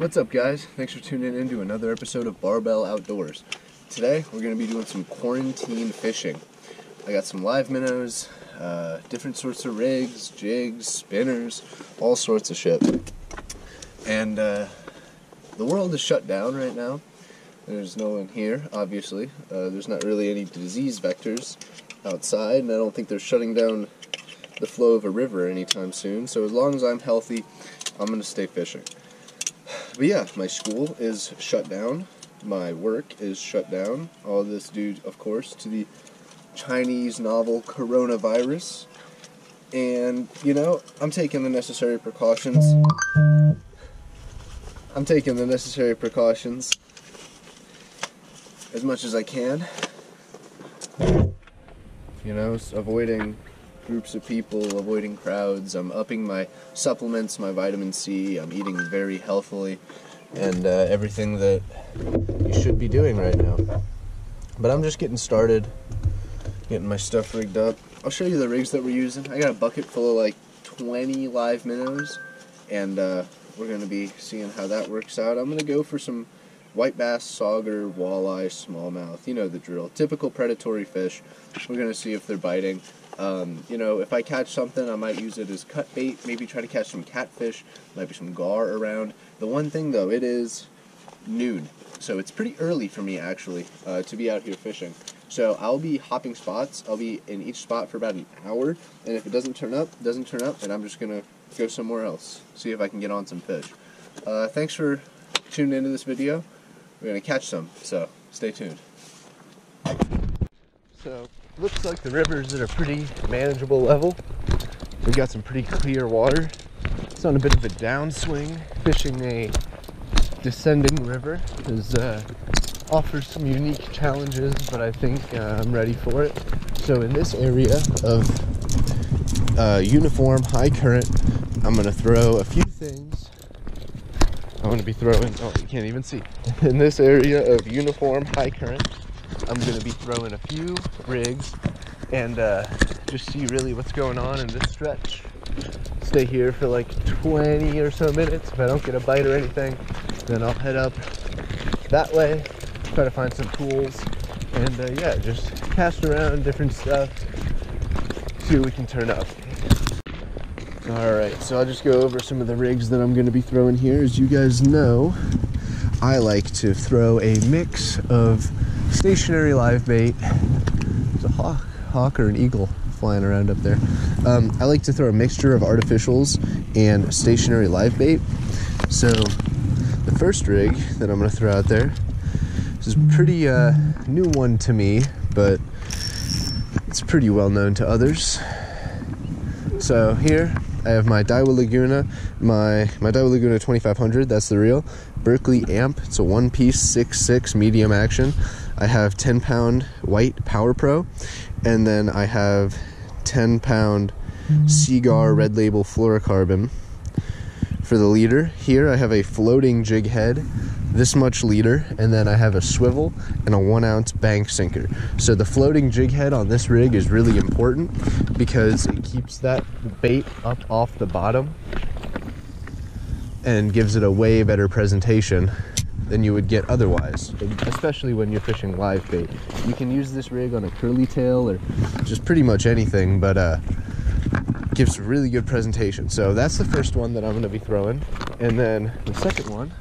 What's up, guys? Thanks for tuning in to another episode of Barbell Outdoors. Today, we're going to be doing some quarantine fishing. I got some live minnows, uh, different sorts of rigs, jigs, spinners, all sorts of shit. And uh, the world is shut down right now. There's no one here, obviously. Uh, there's not really any disease vectors outside, and I don't think they're shutting down the flow of a river anytime soon. So as long as I'm healthy, I'm going to stay fishing. But yeah, my school is shut down. My work is shut down. All this due, of course, to the Chinese novel coronavirus. And, you know, I'm taking the necessary precautions. I'm taking the necessary precautions as much as I can. You know, avoiding groups of people, avoiding crowds. I'm upping my supplements, my vitamin C. I'm eating very healthily and uh, everything that you should be doing right now. But I'm just getting started, getting my stuff rigged up. I'll show you the rigs that we're using. I got a bucket full of like 20 live minnows, and uh, we're going to be seeing how that works out. I'm going to go for some white bass, sauger, walleye, smallmouth. You know the drill. Typical predatory fish. We're going to see if they're biting. Um, you know, if I catch something, I might use it as cut bait. Maybe try to catch some catfish. Might be some gar around. The one thing though, it is noon, so it's pretty early for me actually uh, to be out here fishing. So I'll be hopping spots. I'll be in each spot for about an hour, and if it doesn't turn up, doesn't turn up, and I'm just gonna go somewhere else, see if I can get on some fish. Uh, thanks for tuning into this video. We're gonna catch some, so stay tuned. So looks like the river's at a pretty manageable level. We've got some pretty clear water. It's on a bit of a downswing. Fishing a descending river is uh, offers some unique challenges, but I think uh, I'm ready for it. So in this area of uh, uniform high current, I'm gonna throw a few things. I'm gonna be throwing. Oh, you can't even see. In this area of uniform high current, I'm gonna be throwing a few rigs and uh, just see really what's going on in this stretch. Stay here for like 20 or so minutes. If I don't get a bite or anything, then I'll head up that way, try to find some pools, and uh, yeah, just cast around different stuff, see what we can turn up. Alright, so I'll just go over some of the rigs that I'm to be throwing here. As you guys know, I like to throw a mix of stationary live bait. There's a hawk, hawk or an eagle flying around up there. Um, I like to throw a mixture of artificials and stationary live bait. So the first rig that I'm going to throw out there this is a pretty uh, new one to me, but it's pretty well known to others. So here I have my Daiwa Laguna, my my Daiwa Laguna 2500. That's the reel. Berkley amp. It's a one-piece six-six medium action. I have 10 pound white Power Pro, and then I have 10 pound Seaguar mm. Red Label fluorocarbon for the leader. Here I have a floating jig head, this much leader, and then I have a swivel and a one ounce bank sinker. So the floating jig head on this rig is really important because it keeps that bait up off the bottom and gives it a way better presentation than you would get otherwise, especially when you're fishing live bait. You can use this rig on a curly tail or just pretty much anything, but uh, gives a really good presentation. So that's the first one that I'm going to be throwing. And then the second one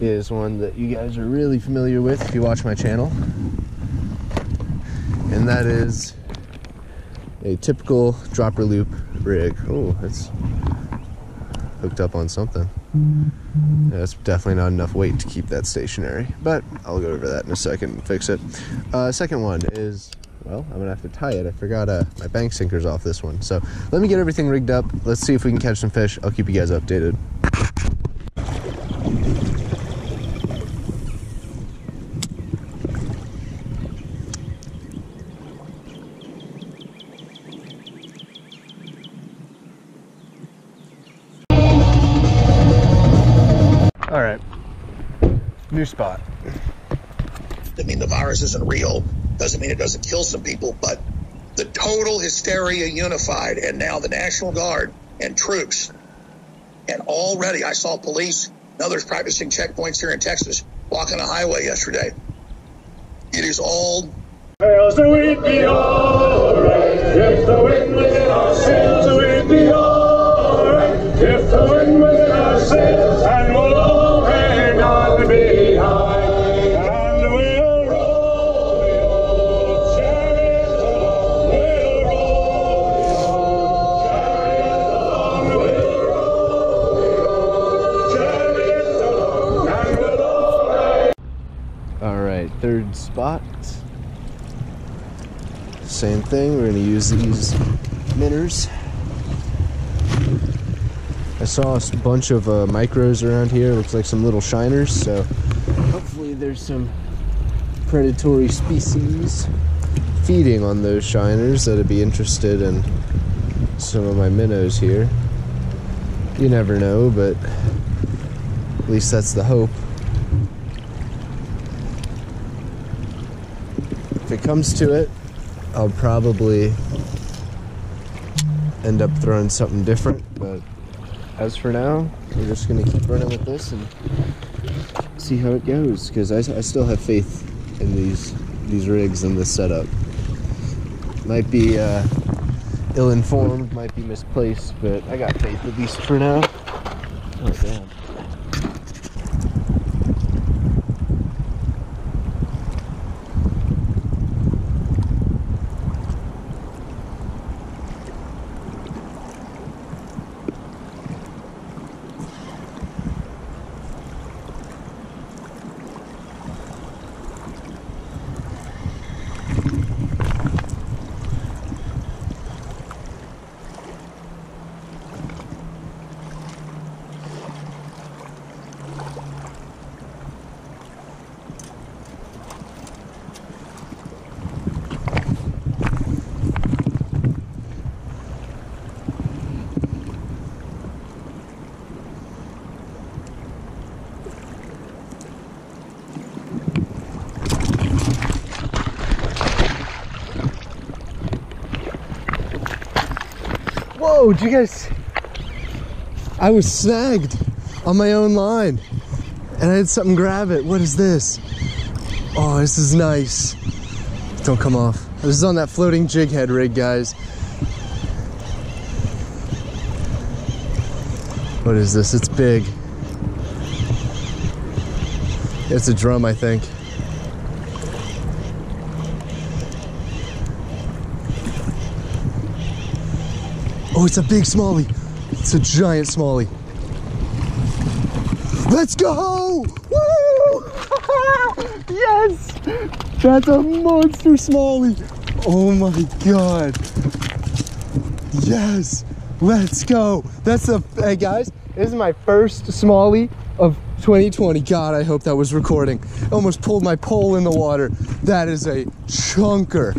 is one that you guys are really familiar with if you watch my channel. And that is a typical dropper loop rig. Oh, it's hooked up on something. That's definitely not enough weight to keep that stationary, but I'll go over that in a second and fix it. Uh, second one is, well, I'm gonna have to tie it. I forgot uh, my bank sinkers off this one. So let me get everything rigged up. Let's see if we can catch some fish. I'll keep you guys updated. All right, new spot. I mean, the virus isn't real. Doesn't mean it doesn't kill some people, but the total hysteria unified, and now the National Guard and troops, and already I saw police and others practicing checkpoints here in Texas, walking a highway yesterday. It is all Sails the wind be alright if the wind was in our sails. The wind be alright if the wind was in our sails, Same thing, we're gonna use these minners. I saw a bunch of uh, micros around here, looks like some little shiners, so hopefully there's some predatory species feeding on those shiners that'd be interested in some of my minnows here. You never know, but at least that's the hope. If it comes to it, I'll probably end up throwing something different. But as for now, we're just gonna keep running with this and see how it goes. Because I, I still have faith in these these rigs and this setup. Might be uh, ill-informed, might be misplaced, but I got faith at least for now. Whoa, did you guys? I was snagged on my own line and I had something grab it. What is this? Oh, this is nice. Don't come off. This is on that floating jig head rig, guys. What is this? It's big. It's a drum, I think. Oh, it's a big smallie. It's a giant smallie. Let's go! Woo! yes! That's a monster smallie. Oh my god. Yes! Let's go. That's a hey guys, this is my first smallie of 2020. God, I hope that was recording. Almost pulled my pole in the water. That is a chunker.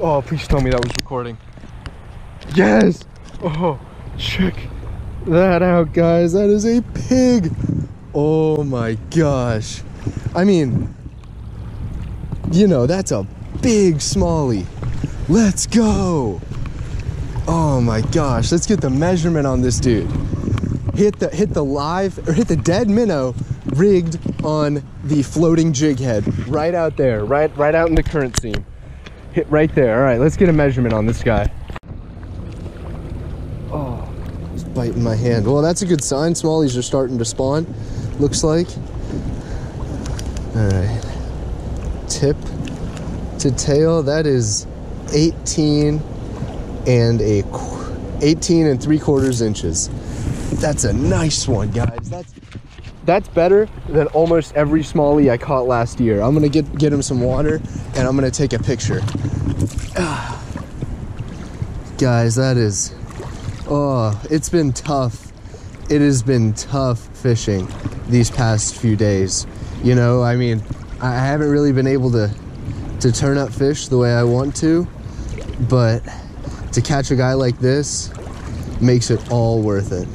Oh, please tell me that was recording. Yes! Oh, check that out, guys. That is a pig. Oh my gosh. I mean, you know, that's a big smallie. Let's go. Oh my gosh. Let's get the measurement on this dude. Hit the hit the live or hit the dead minnow rigged on the floating jig head right out there, right right out in the current seam. Hit right there. All right, let's get a measurement on this guy. Oh, it's biting my hand. Well, that's a good sign. Smallies are starting to spawn, looks like. All right. Tip to tail, that is 18 and a 18 and three quarters inches. That's a nice one, guys. That's that's better than almost every smallie I caught last year. I'm gonna get get him some water and I'm gonna take a picture. Ah. Guys, that is oh, it's been tough. It has been tough fishing these past few days. You know, I mean, I haven't really been able to to turn up fish the way I want to, but to catch a guy like this makes it all worth it.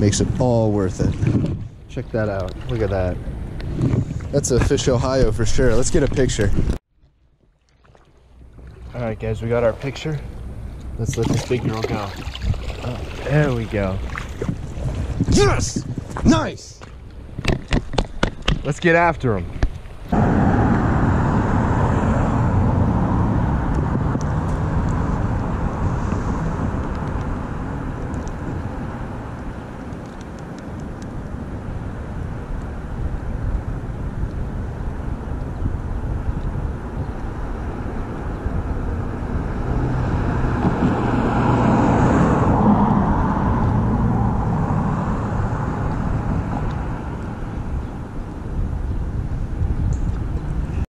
Makes it all worth it. Check that out. Look at that. That's a Fish Ohio for sure. Let's get a picture. All right, guys, we got our picture. Let's let this big girl go. Uh, there we go. Yes! Nice! Let's get after him.